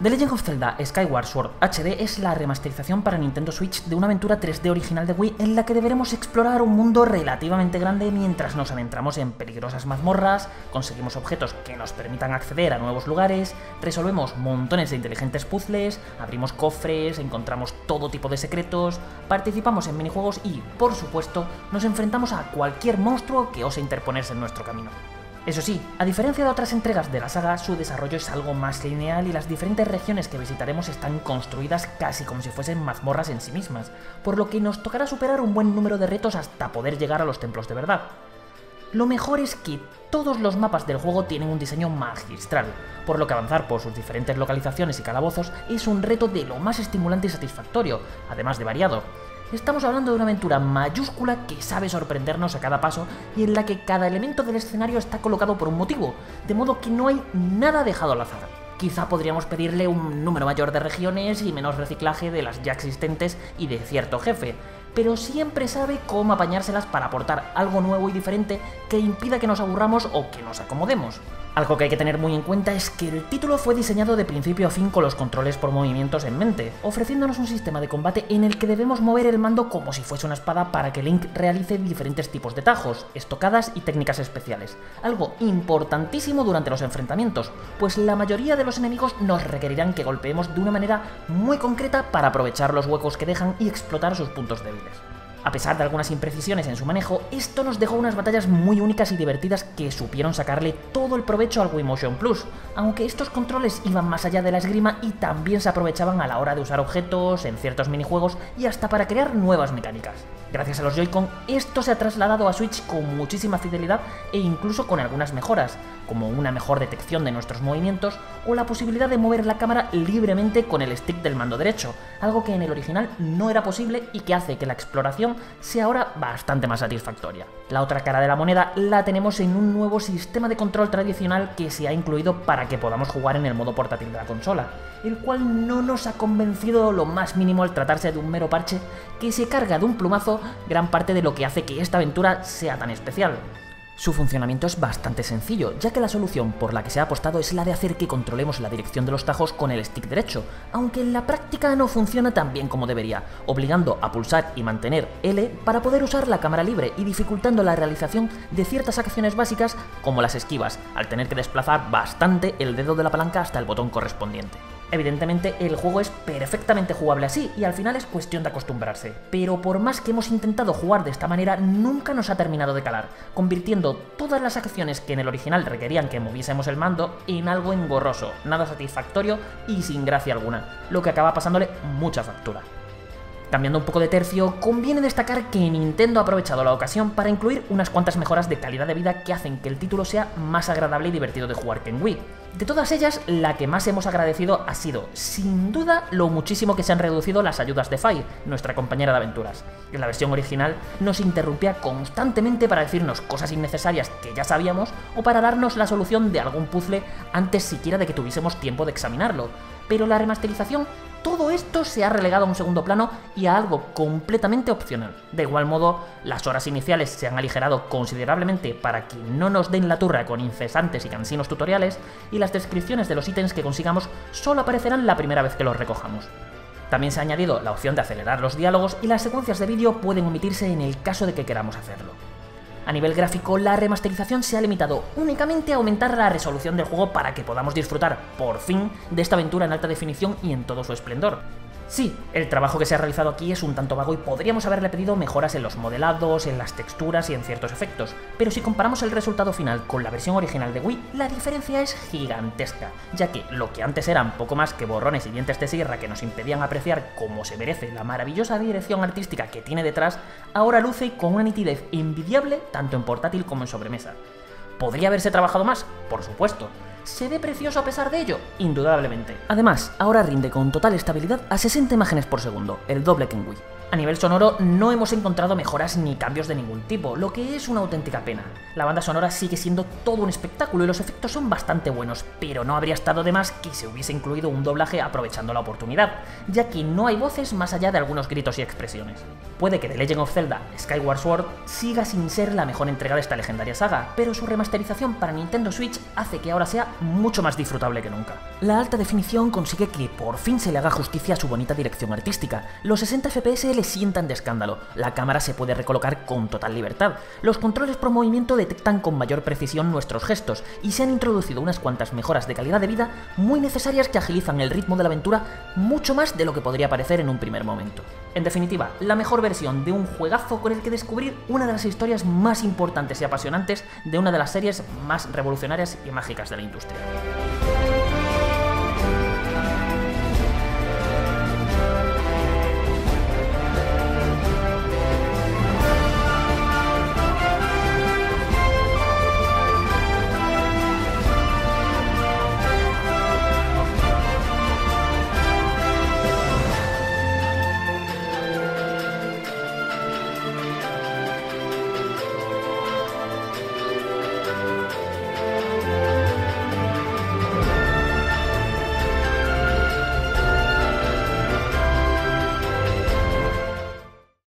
The Legend of Zelda Skyward Sword HD es la remasterización para Nintendo Switch de una aventura 3D original de Wii en la que deberemos explorar un mundo relativamente grande mientras nos adentramos en peligrosas mazmorras, conseguimos objetos que nos permitan acceder a nuevos lugares, resolvemos montones de inteligentes puzzles, abrimos cofres, encontramos todo tipo de secretos, participamos en minijuegos y, por supuesto, nos enfrentamos a cualquier monstruo que ose interponerse en nuestro camino. Eso sí, a diferencia de otras entregas de la saga, su desarrollo es algo más lineal y las diferentes regiones que visitaremos están construidas casi como si fuesen mazmorras en sí mismas, por lo que nos tocará superar un buen número de retos hasta poder llegar a los templos de verdad. Lo mejor es que todos los mapas del juego tienen un diseño magistral, por lo que avanzar por sus diferentes localizaciones y calabozos es un reto de lo más estimulante y satisfactorio, además de variado. Estamos hablando de una aventura mayúscula que sabe sorprendernos a cada paso y en la que cada elemento del escenario está colocado por un motivo, de modo que no hay nada dejado al azar. Quizá podríamos pedirle un número mayor de regiones y menos reciclaje de las ya existentes y de cierto jefe, pero siempre sabe cómo apañárselas para aportar algo nuevo y diferente que impida que nos aburramos o que nos acomodemos. Algo que hay que tener muy en cuenta es que el título fue diseñado de principio a fin con los controles por movimientos en mente, ofreciéndonos un sistema de combate en el que debemos mover el mando como si fuese una espada para que Link realice diferentes tipos de tajos, estocadas y técnicas especiales, algo importantísimo durante los enfrentamientos, pues la mayoría de los enemigos nos requerirán que golpeemos de una manera muy concreta para aprovechar los huecos que dejan y explotar sus puntos débiles. A pesar de algunas imprecisiones en su manejo, esto nos dejó unas batallas muy únicas y divertidas que supieron sacarle todo el provecho al Wii Motion Plus, aunque estos controles iban más allá de la esgrima y también se aprovechaban a la hora de usar objetos, en ciertos minijuegos y hasta para crear nuevas mecánicas. Gracias a los Joy-Con, esto se ha trasladado a Switch con muchísima fidelidad e incluso con algunas mejoras, como una mejor detección de nuestros movimientos o la posibilidad de mover la cámara libremente con el stick del mando derecho, algo que en el original no era posible y que hace que la exploración sea ahora bastante más satisfactoria. La otra cara de la moneda la tenemos en un nuevo sistema de control tradicional que se ha incluido para que podamos jugar en el modo portátil de la consola, el cual no nos ha convencido lo más mínimo al tratarse de un mero parche que se carga de un plumazo gran parte de lo que hace que esta aventura sea tan especial. Su funcionamiento es bastante sencillo, ya que la solución por la que se ha apostado es la de hacer que controlemos la dirección de los tajos con el stick derecho, aunque en la práctica no funciona tan bien como debería, obligando a pulsar y mantener L para poder usar la cámara libre y dificultando la realización de ciertas acciones básicas como las esquivas, al tener que desplazar bastante el dedo de la palanca hasta el botón correspondiente. Evidentemente el juego es perfectamente jugable así y al final es cuestión de acostumbrarse, pero por más que hemos intentado jugar de esta manera nunca nos ha terminado de calar, convirtiendo todas las acciones que en el original requerían que moviésemos el mando en algo engorroso, nada satisfactorio y sin gracia alguna, lo que acaba pasándole mucha factura. Cambiando un poco de tercio, conviene destacar que Nintendo ha aprovechado la ocasión para incluir unas cuantas mejoras de calidad de vida que hacen que el título sea más agradable y divertido de jugar que en Wii. De todas ellas, la que más hemos agradecido ha sido, sin duda, lo muchísimo que se han reducido las ayudas de Fai, nuestra compañera de aventuras. En la versión original nos interrumpía constantemente para decirnos cosas innecesarias que ya sabíamos o para darnos la solución de algún puzzle antes siquiera de que tuviésemos tiempo de examinarlo. Pero la remasterización todo esto se ha relegado a un segundo plano y a algo completamente opcional. De igual modo, las horas iniciales se han aligerado considerablemente para que no nos den la turra con incesantes y cansinos tutoriales, y las descripciones de los ítems que consigamos solo aparecerán la primera vez que los recojamos. También se ha añadido la opción de acelerar los diálogos y las secuencias de vídeo pueden omitirse en el caso de que queramos hacerlo. A nivel gráfico, la remasterización se ha limitado únicamente a aumentar la resolución del juego para que podamos disfrutar, por fin, de esta aventura en alta definición y en todo su esplendor. Sí, el trabajo que se ha realizado aquí es un tanto vago y podríamos haberle pedido mejoras en los modelados, en las texturas y en ciertos efectos, pero si comparamos el resultado final con la versión original de Wii, la diferencia es gigantesca, ya que lo que antes eran poco más que borrones y dientes de sierra que nos impedían apreciar como se merece la maravillosa dirección artística que tiene detrás, ahora luce con una nitidez envidiable tanto en portátil como en sobremesa. ¿Podría haberse trabajado más? Por supuesto, ¿Se ve precioso a pesar de ello? Indudablemente. Además, ahora rinde con total estabilidad a 60 imágenes por segundo, el doble que en Wii. A nivel sonoro no hemos encontrado mejoras ni cambios de ningún tipo, lo que es una auténtica pena. La banda sonora sigue siendo todo un espectáculo y los efectos son bastante buenos, pero no habría estado de más que se hubiese incluido un doblaje aprovechando la oportunidad, ya que no hay voces más allá de algunos gritos y expresiones. Puede que The Legend of Zelda Skyward Sword siga sin ser la mejor entrega de esta legendaria saga, pero su remasterización para Nintendo Switch hace que ahora sea mucho más disfrutable que nunca. La alta definición consigue que por fin se le haga justicia a su bonita dirección artística. Los 60 FPS sientan de escándalo, la cámara se puede recolocar con total libertad, los controles por movimiento detectan con mayor precisión nuestros gestos y se han introducido unas cuantas mejoras de calidad de vida muy necesarias que agilizan el ritmo de la aventura mucho más de lo que podría parecer en un primer momento. En definitiva, la mejor versión de un juegazo con el que descubrir una de las historias más importantes y apasionantes de una de las series más revolucionarias y mágicas de la industria.